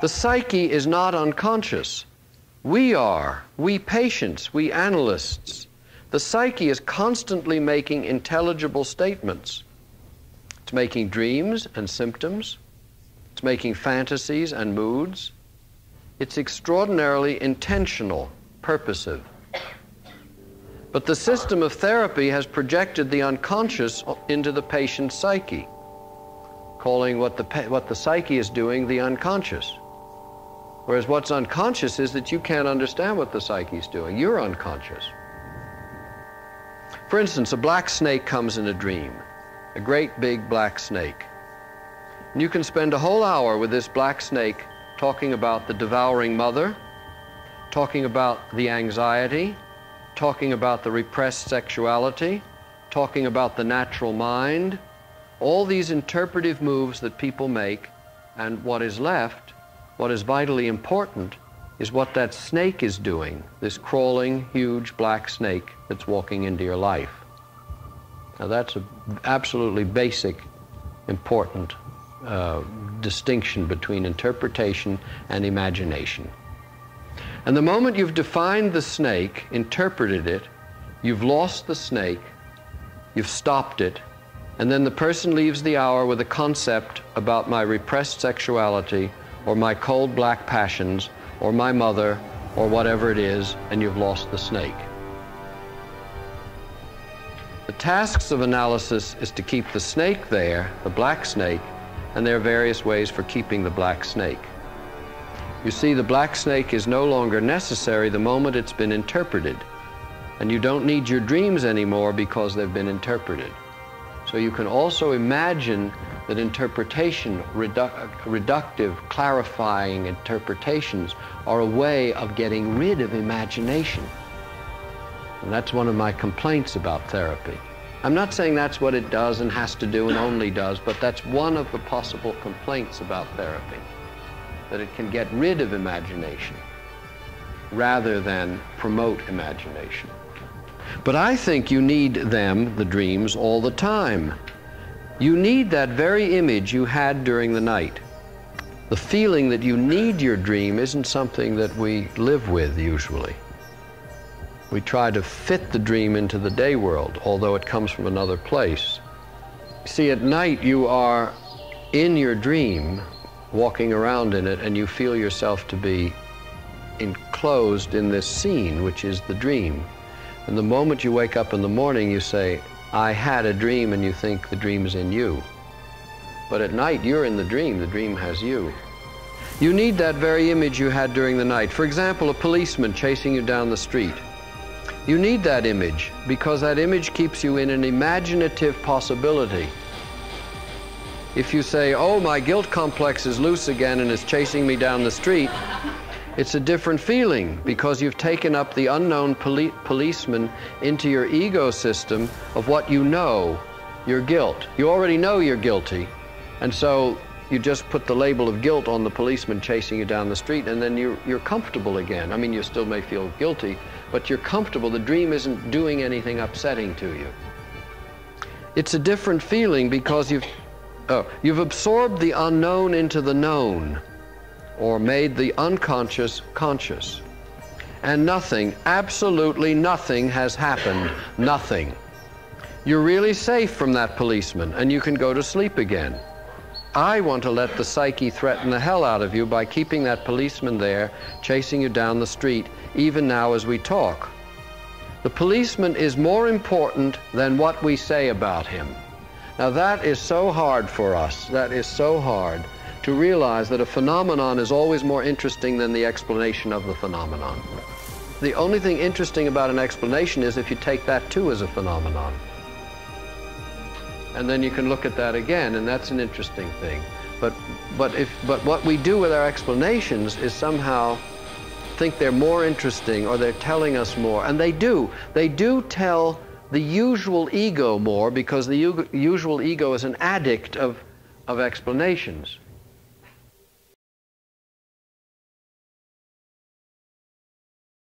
The psyche is not unconscious. We are, we patients, we analysts. The psyche is constantly making intelligible statements. It's making dreams and symptoms. It's making fantasies and moods. It's extraordinarily intentional, purposive. But the system of therapy has projected the unconscious into the patient's psyche, calling what the, what the psyche is doing the unconscious. Whereas what's unconscious is that you can't understand what the psyche is doing. You're unconscious. For instance, a black snake comes in a dream, a great big black snake. And you can spend a whole hour with this black snake talking about the devouring mother, talking about the anxiety, talking about the repressed sexuality, talking about the natural mind, all these interpretive moves that people make, and what is left, what is vitally important, is what that snake is doing, this crawling, huge black snake that's walking into your life. Now, that's an absolutely basic, important uh, distinction between interpretation and imagination. And the moment you've defined the snake, interpreted it, you've lost the snake, you've stopped it, and then the person leaves the hour with a concept about my repressed sexuality or my cold black passions or my mother or whatever it is, and you've lost the snake. The tasks of analysis is to keep the snake there, the black snake, and there are various ways for keeping the black snake. You see, the black snake is no longer necessary the moment it's been interpreted. And you don't need your dreams anymore because they've been interpreted. So you can also imagine that interpretation, redu reductive, clarifying interpretations, are a way of getting rid of imagination. And that's one of my complaints about therapy. I'm not saying that's what it does and has to do and only does, but that's one of the possible complaints about therapy that it can get rid of imagination rather than promote imagination. But I think you need them, the dreams, all the time. You need that very image you had during the night. The feeling that you need your dream isn't something that we live with usually. We try to fit the dream into the day world, although it comes from another place. See, at night you are in your dream walking around in it and you feel yourself to be enclosed in this scene, which is the dream. And the moment you wake up in the morning, you say, I had a dream, and you think the dream is in you. But at night, you're in the dream, the dream has you. You need that very image you had during the night. For example, a policeman chasing you down the street. You need that image because that image keeps you in an imaginative possibility. If you say, oh, my guilt complex is loose again and is chasing me down the street, it's a different feeling because you've taken up the unknown poli policeman into your ego system of what you know, your guilt. You already know you're guilty, and so you just put the label of guilt on the policeman chasing you down the street, and then you're, you're comfortable again. I mean, you still may feel guilty, but you're comfortable. The dream isn't doing anything upsetting to you. It's a different feeling because you've Oh, you've absorbed the unknown into the known, or made the unconscious conscious. And nothing, absolutely nothing has happened. Nothing. You're really safe from that policeman, and you can go to sleep again. I want to let the psyche threaten the hell out of you by keeping that policeman there, chasing you down the street, even now as we talk. The policeman is more important than what we say about him. Now that is so hard for us, that is so hard to realize that a phenomenon is always more interesting than the explanation of the phenomenon. The only thing interesting about an explanation is if you take that too as a phenomenon. And then you can look at that again, and that's an interesting thing. But, but, if, but what we do with our explanations is somehow think they're more interesting or they're telling us more. And they do. They do tell the usual ego more because the usual ego is an addict of, of explanations.